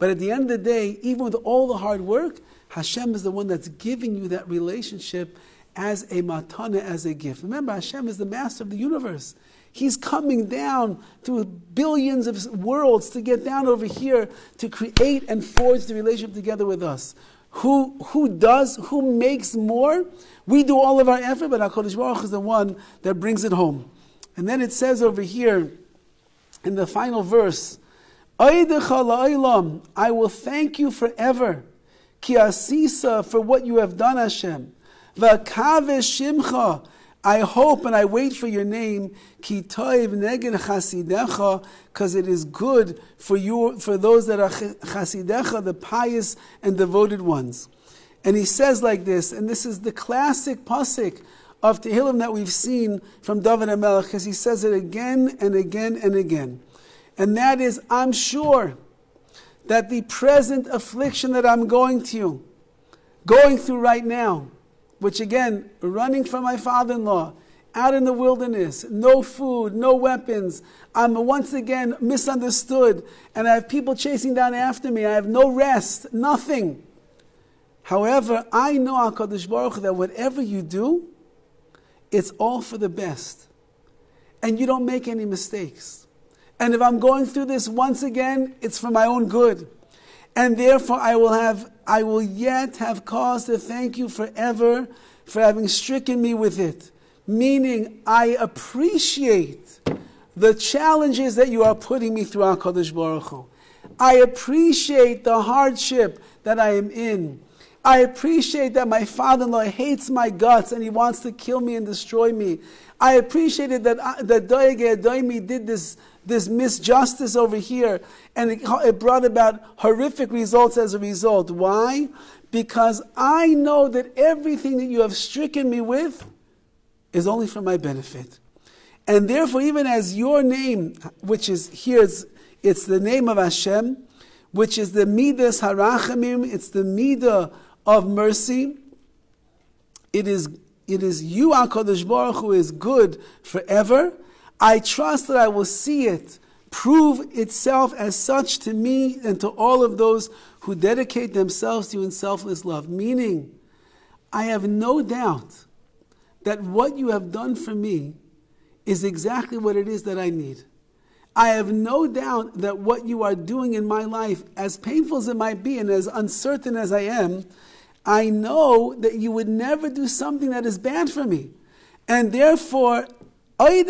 Speaker 1: But at the end of the day, even with all the hard work, Hashem is the one that's giving you that relationship as a matana, as a gift. Remember, Hashem is the master of the universe. He's coming down through billions of worlds to get down over here to create and forge the relationship together with us. Who, who does, who makes more? We do all of our effort, but HaKadosh Baruch is the one that brings it home. And then it says over here in the final verse, I will thank you forever. Ki asisa for what you have done, Hashem. V'kave shimcha. I hope and I wait for your name, ki toiv neged chasidecha, because it is good for you, for those that are chasidecha, the pious and devoted ones. And he says like this, and this is the classic pasuk of Tehillim that we've seen from David HaMelech, because he says it again and again and again. And that is, I'm sure that the present affliction that I'm going to, going through right now, which again, running from my father in law, out in the wilderness, no food, no weapons. I'm once again misunderstood, and I have people chasing down after me. I have no rest, nothing. However, I know HaKadosh Baruch that whatever you do, it's all for the best. And you don't make any mistakes. And if I'm going through this once again, it's for my own good. And therefore I will have I will yet have cause to thank you forever for having stricken me with it. Meaning I appreciate the challenges that you are putting me through HaKadosh Baruch Hu. I appreciate the hardship that I am in. I appreciate that my father-in-law hates my guts and he wants to kill me and destroy me. I appreciated that uh, that Doeg Doimi did this this misjustice over here, and it, it brought about horrific results as a result. Why? Because I know that everything that you have stricken me with is only for my benefit. And therefore, even as your name, which is here, it's, it's the name of Hashem, which is the Midas Harachamim, it's the Midah of mercy. It is, it is you, HaKadosh Baruch who is good forever. I trust that I will see it prove itself as such to me and to all of those who dedicate themselves to you in selfless love. Meaning, I have no doubt that what you have done for me is exactly what it is that I need. I have no doubt that what you are doing in my life, as painful as it might be and as uncertain as I am, I know that you would never do something that is bad for me. And therefore, I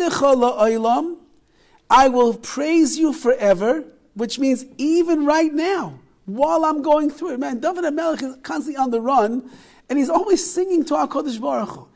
Speaker 1: will praise you forever, which means even right now, while I'm going through it. Man, David HaMelech is constantly on the run, and he's always singing to HaKadosh Baruch Hu.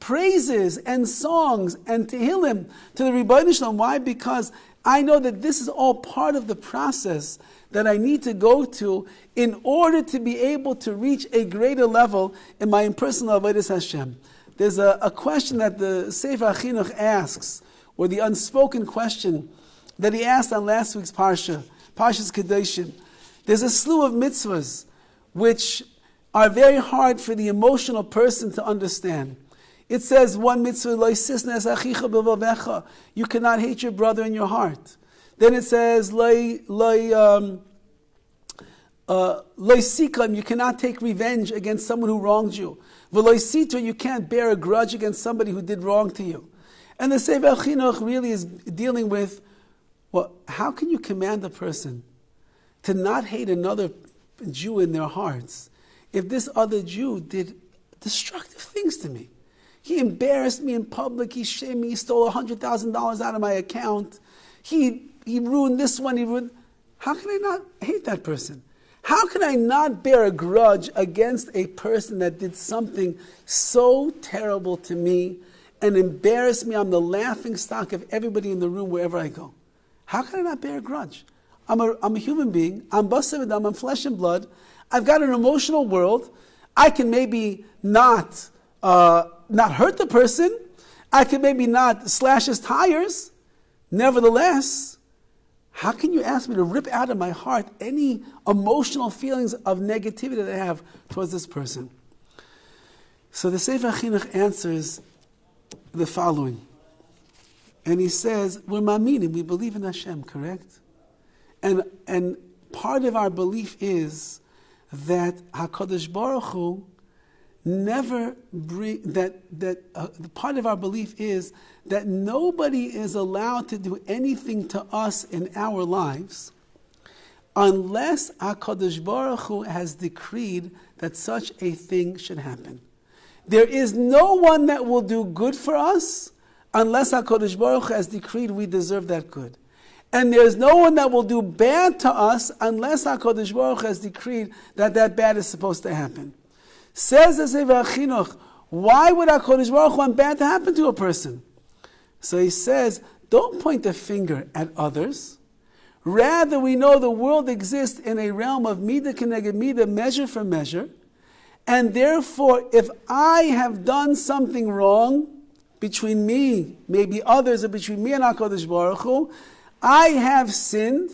Speaker 1: Praises and songs and Tehillim to the Ribono Shel Olam. Why? Because I know that this is all part of the process that I need to go to in order to be able to reach a greater level in my impersonal Avodah Hashem. There's a, a, question that the Sefer HaChinuch asks, or the unspoken question that he asked on last week's Parsha, Parsha's Kedoshim. There's a slew of mitzvahs which are very hard for the emotional person to understand. It says one mitzvah, you cannot hate your brother in your heart. Then it says, um, uh, you cannot take revenge against someone who wronged you. You can't bear a grudge against somebody who did wrong to you. And the Sefer Chinuch really is dealing with, well, how can you command a person to not hate another Jew in their hearts if this other Jew did destructive things to me? He embarrassed me in public. He shamed me. He stole $100,000 out of my account. He, he ruined this one. He ruined. How can I not hate that person? How can I not bear a grudge against a person that did something so terrible to me and embarrassed me? I'm the laughing stock of everybody in the room wherever I go. How can I not bear a grudge? I'm a, I'm a human being. I'm basavidam. I'm flesh and blood. I've got an emotional world. I can maybe not uh, not hurt the person. I can maybe not slash his tires. Nevertheless, how can you ask me to rip out of my heart any emotional feelings of negativity that I have towards this person? So the Sefer Chinuch answers the following. And he says, We're maminim, we believe in Hashem, correct? And, and part of our belief is that HaKadosh Baruch Hu never bring that that uh, part of our belief is that nobody is allowed to do anything to us in our lives unless Hakadosh Baruch Hu has decreed that such a thing should happen. There is no one that will do good for us unless Hakadosh Baruch Hu has decreed we deserve that good. And there's no one that will do bad to us unless HaKadosh Baruch Hu has decreed that that bad is supposed to happen. Says the Sefer Chinuch, why would HaKadosh Baruch Hu want bad to happen to a person? So he says, don't point the finger at others. Rather, we know the world exists in a realm of midah keneged midah, measure for measure. And therefore, if I have done something wrong between me, maybe others, or between me and HaKadosh Baruch Hu, I have sinned.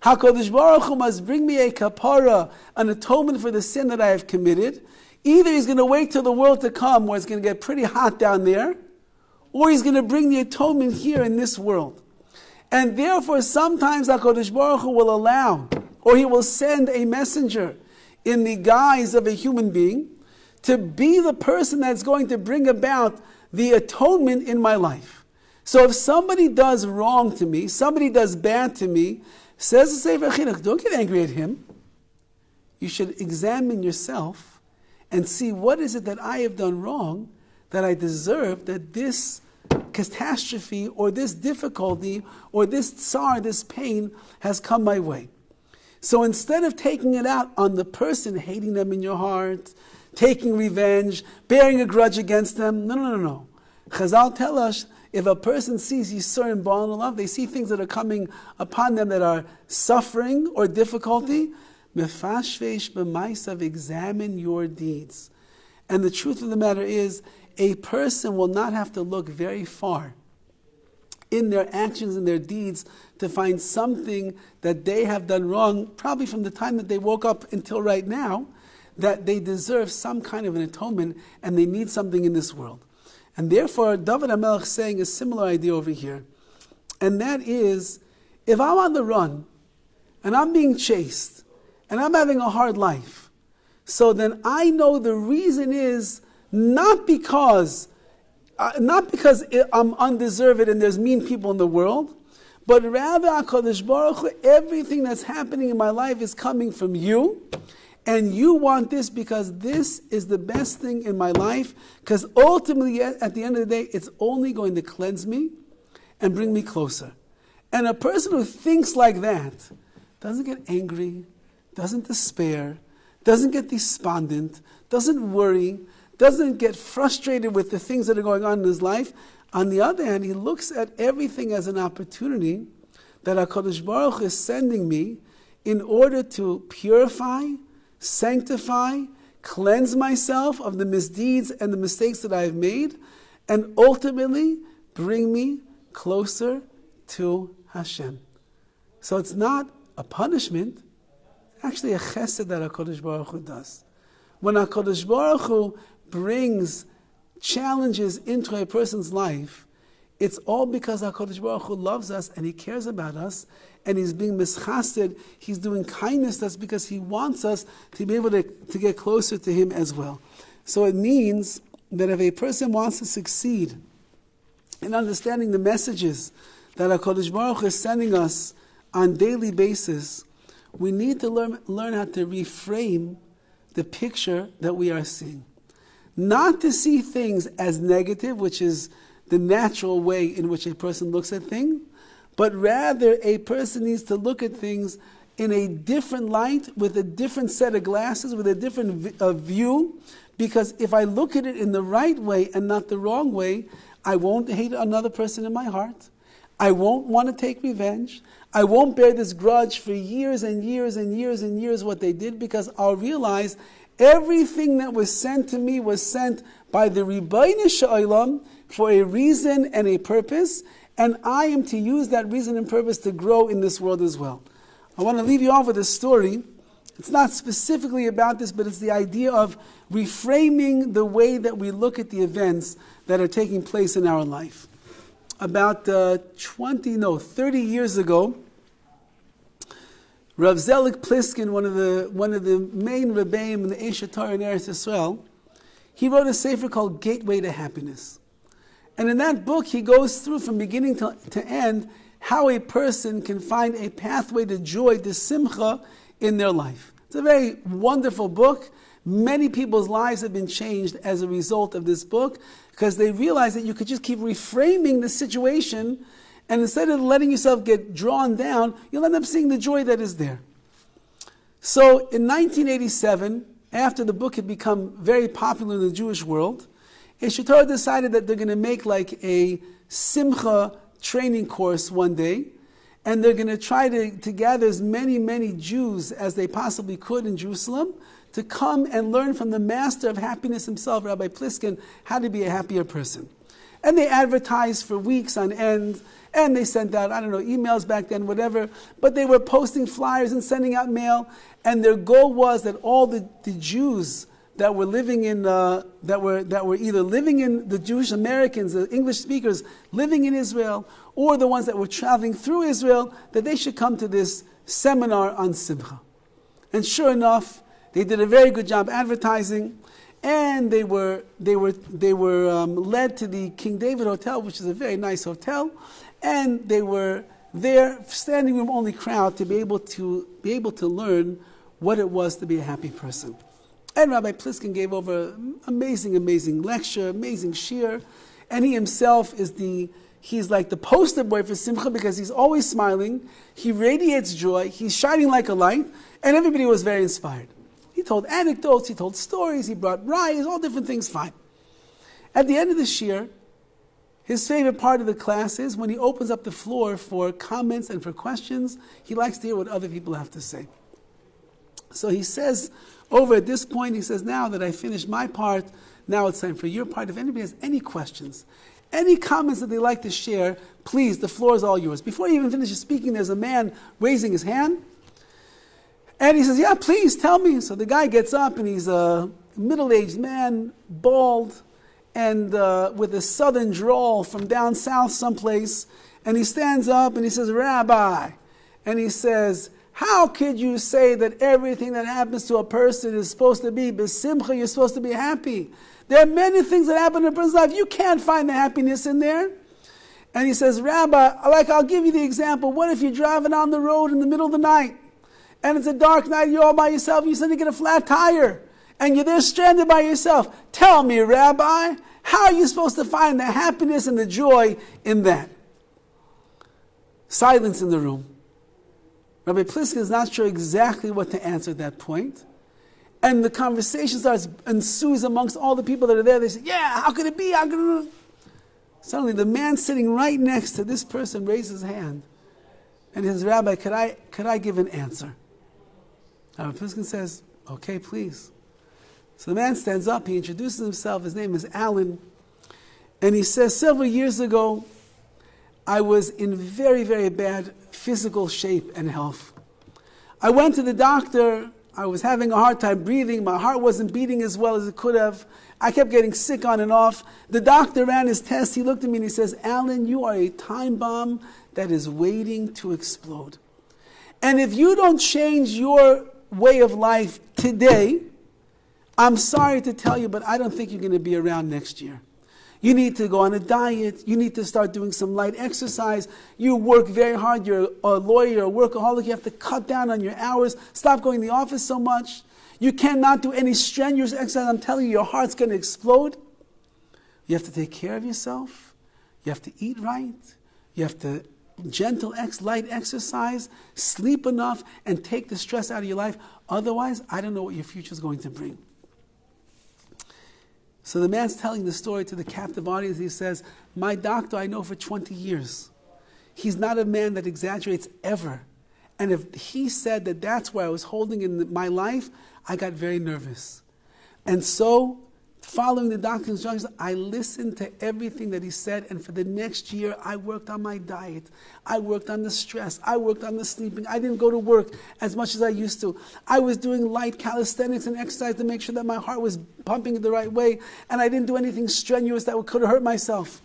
Speaker 1: HaKadosh Baruch Hu must bring me a kapara, an atonement for the sin that I have committed. Either he's going to wait till the world to come where it's going to get pretty hot down there, or he's going to bring the atonement here in this world. And therefore, sometimes HaKadosh Baruch Hu will allow, or he will send a messenger in the guise of a human being to be the person that's going to bring about the atonement in my life. So if somebody does wrong to me, somebody does bad to me, says the Sefer Chinuch, don't get angry at him. You should examine yourself and see what is it that I have done wrong that I deserve that this catastrophe or this difficulty or this tsar, this pain has come my way. So instead of taking it out on the person, hating them in your heart, taking revenge, bearing a grudge against them, no, no, no, no. Chazal tell us if a person sees Yisur and Baal love, they see things that are coming upon them that are suffering or difficulty, Mefashvesh b'maisav, examine your deeds. And the truth of the matter is, a person will not have to look very far in their actions and their deeds to find something that they have done wrong, probably from the time that they woke up until right now, that they deserve some kind of an atonement and they need something in this world. And therefore, David HaMelech is saying a similar idea over here. And that is, if I'm on the run and I'm being chased, and I'm having a hard life. So then I know the reason is not because, uh, not because I'm undeserved and there's mean people in the world, but rather, HaKadosh Baruch Hu, everything that's happening in my life is coming from you. And you want this because this is the best thing in my life. Because ultimately, at the end of the day, it's only going to cleanse me and bring me closer. And a person who thinks like that doesn't get angry, doesn't despair, doesn't get despondent, doesn't worry, doesn't get frustrated with the things that are going on in his life. On the other hand, he looks at everything as an opportunity that HaKadosh Baruch is sending me in order to purify, sanctify, cleanse myself of the misdeeds and the mistakes that I have made, and ultimately bring me closer to Hashem. So it's not a punishment, actually a chesed that HaKadosh Baruch Hu does. When HaKadosh Baruch Hu brings challenges into a person's life, it's all because HaKadosh Baruch Hu loves us and He cares about us and He's being mischasted. He's doing kindness. That's because He wants us to be able to, to get closer to Him as well. So it means that if a person wants to succeed in understanding the messages that HaKadosh Baruch Hu is sending us on daily basis, we need to learn, learn how to reframe the picture that we are seeing. Not to see things as negative, which is the natural way in which a person looks at things, but rather a person needs to look at things in a different light, with a different set of glasses, with a different view. Because if I look at it in the right way and not the wrong way, I won't hate another person in my heart. I won't want to take revenge. I won't bear this grudge for years and years and years and years what they did because I'll realize everything that was sent to me was sent by the Ribono Shel for a reason and a purpose, and I am to use that reason and purpose to grow in this world as well. I want to leave you off with a story. It's not specifically about this, but it's the idea of reframing the way that we look at the events that are taking place in our life. About uh, 20, no, 30 years ago, Rav Zelig Pliskin, one of the, one of the main Rebbeim in the Aish HaTorah in Eretz Yisrael, he wrote a sefer called Gateway to Happiness. And in that book, he goes through from beginning to, to end how a person can find a pathway to joy, to simcha in their life. It's a very wonderful book. Many people's lives have been changed as a result of this book because they realize that you could just keep reframing the situation and instead of letting yourself get drawn down, you'll end up seeing the joy that is there. So in 1987, after the book had become very popular in the Jewish world, HaTorah decided that they're going to make like a simcha training course one day, and they're going to try to, to gather as many, many Jews as they possibly could in Jerusalem to come and learn from the master of happiness himself, Rabbi Pliskin, how to be a happier person. And they advertised for weeks on end and they sent out, I don't know, emails back then, whatever. But they were posting flyers and sending out mail. And their goal was that all the, the Jews that were living in, uh, that, were, that were either living in the Jewish Americans, the English speakers living in Israel, or the ones that were traveling through Israel, that they should come to this seminar on Simcha. And sure enough, they did a very good job advertising and they were, they were, they were um, led to the King David Hotel, which is a very nice hotel, and they were there, standing room only crowd, to be able to be able to learn what it was to be a happy person. And Rabbi Pliskin gave over amazing, amazing lecture, amazing shiur, and he himself is the he's like the poster boy for Simcha because he's always smiling, he radiates joy, he's shining like a light, and everybody was very inspired. He told anecdotes, he told stories, he brought rides, all different things, fine. At the end of the shiur, his favorite part of the class is when he opens up the floor for comments and for questions, he likes to hear what other people have to say. So he says, over at this point, he says, Now that I finished my part, now it's time for your part. If anybody has any questions, any comments that they like to share, please, the floor is all yours. Before he even finishes speaking, there's a man raising his hand. And he says, Yeah, please tell me. So the guy gets up and he's a middle aged man, bald, and uh, with a southern drawl from down south someplace, and he stands up and he says, Rabbi, and he says, how could you say that everything that happens to a person is supposed to be besimcha, you're supposed to be happy? There are many things that happen in a person's life. You can't find the happiness in there. And he says, Rabbi, like I'll give you the example. What if you're driving on the road in the middle of the night and it's a dark night, you're all by yourself, and you suddenly get a flat tire and you're there stranded by yourself? Tell me, Rabbi, how are you supposed to find the happiness and the joy in that? Silence in the room. Rabbi Pliskin is not sure exactly what to answer at that point. And the conversation starts ensues amongst all the people that are there. They say, Yeah, how could it be? How could it? Suddenly, the man sitting right next to this person raises his hand and says, Rabbi, could I, could I give an answer? Rabbi Pliskin says, Okay, please. So the man stands up, he introduces himself. His name is Alan. And he says, Several years ago, I was in very, very bad physical shape and health. I went to the doctor. I was having a hard time breathing. My heart wasn't beating as well as it could have. I kept getting sick on and off. The doctor ran his test. He looked at me and he says, Alan, you are a time bomb that is waiting to explode. And if you don't change your way of life today, I'm sorry to tell you, but I don't think you're going to be around next year. You need to go on a diet. You need to start doing some light exercise. You work very hard. You're a lawyer, a workaholic. You have to cut down on your hours. Stop going to the office so much. You cannot do any strenuous exercise. I'm telling you, your heart's going to explode. You have to take care of yourself. You have to eat right. You have to gentle ex, light exercise, sleep enough, and take the stress out of your life. Otherwise, I don't know what your future is going to bring. So the man's telling the story to the captive audience. He says, My doctor I know for 20 years. He's not a man that exaggerates ever. And if he said that that's where I was holding in my life, I got very nervous. And so following the doctor's instructions, I listened to everything that he said, and for the next year, I worked on my diet. I worked on the stress. I worked on the sleeping. I didn't go to work as much as I used to. I was doing light calisthenics and exercise to make sure that my heart was pumping the right way, and I didn't do anything strenuous that could hurt myself.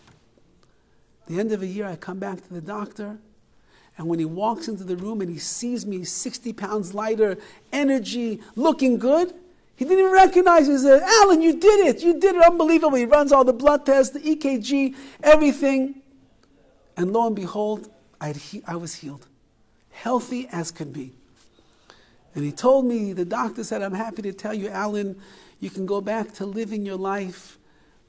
Speaker 1: the end of a year, I come back to the doctor. And when he walks into the room and he sees me 60 pounds lighter, energy, looking good, he didn't even recognize me. He said, Alan, you did it. You did it. Unbelievable. He runs all the blood tests, the EKG, everything. And lo and behold, I'd he- I was healed. Healthy as could be. And he told me, the doctor said, I'm happy to tell you, Alan, you can go back to living your life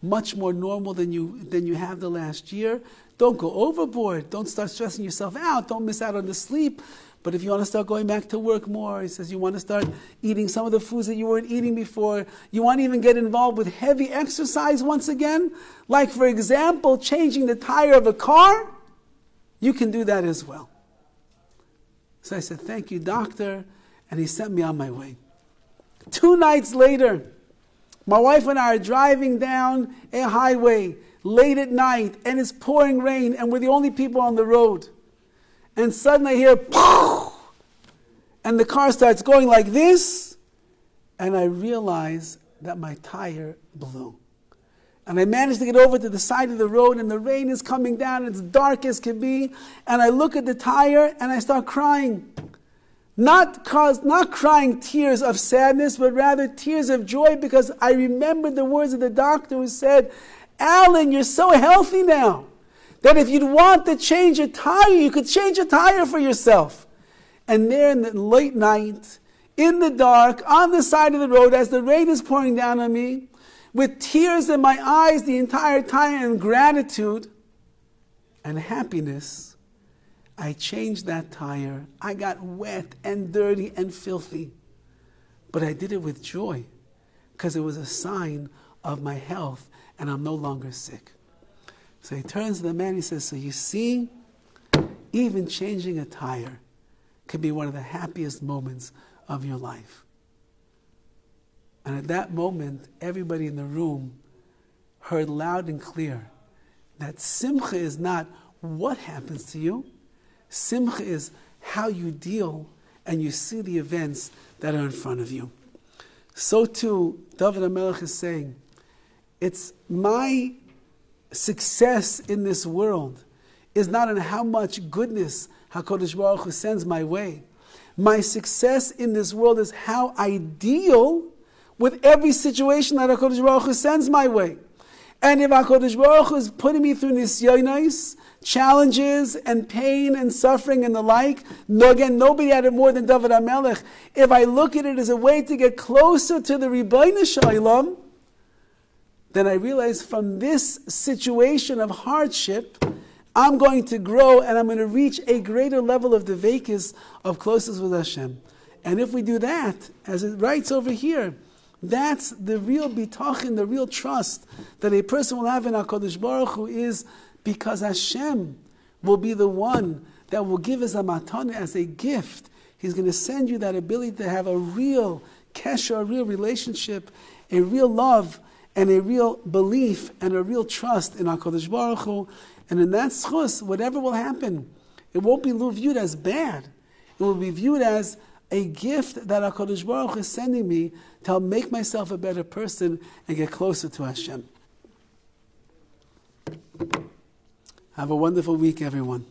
Speaker 1: much more normal than you, than you have the last year. Don't go overboard. Don't start stressing yourself out. Don't miss out on the sleep. But if you want to start going back to work more, he says you want to start eating some of the foods that you weren't eating before. You want to even get involved with heavy exercise once again. Like, for example, changing the tire of a car. You can do that as well. So I said, Thank you, doctor. And he sent me on my way. Two nights later, my wife and I are driving down a highway late at night, and it's pouring rain, and we're the only people on the road and suddenly I hear, and the car starts going like this, and I realize that my tire blew. And I managed to get over to the side of the road, and the rain is coming down, it's dark as can be, and I look at the tire and I start crying. Not, cause, not crying tears of sadness, but rather tears of joy because I remembered the words of the doctor who said, Alan, you're so healthy now that if you'd want to change a tire, you could change a tire for yourself. And there in the late night, in the dark, on the side of the road, as the rain is pouring down on me, with tears in my eyes the entire time, and gratitude and happiness, I changed that tire. I got wet and dirty and filthy. But I did it with joy because it was a sign of my health and I'm no longer sick. So he turns to the man, he says, So you see, even changing a tire can be one of the happiest moments of your life. And at that moment, everybody in the room heard loud and clear that simcha is not what happens to you, simcha is how you deal and you see the events that are in front of you. So too, David HaMelech is saying, it's my success in this world is not in how much goodness HaKadosh Baruch Hu sends my way. My success in this world is how I deal with every situation that HaKadosh Baruch Hu sends my way. And if HaKadosh Baruch Hu is putting me through nisyonos, challenges and pain and suffering and the like, no, again, nobody had it more than David HaMelech. If I look at it as a way to get closer to the Ribono Shel Olam, then I realize from this situation of hardship, I'm going to grow and I'm going to reach a greater level of the dveikus of closeness with Hashem. And if we do that, as it writes over here, that's the real bitachon, the real trust that a person will have in HaKadosh Baruch Hu is because Hashem will be the one that will give us a matana as a gift. He's going to send you that ability to have a real kesher, a real relationship, a real love, and a real belief and a real trust in HaKadosh Baruch Hu. And in that zchus, whatever will happen, it won't be viewed as bad. It will be viewed as a gift that HaKadosh Baruch is sending me to help make myself a better person and get closer to Hashem. Have a wonderful week, everyone.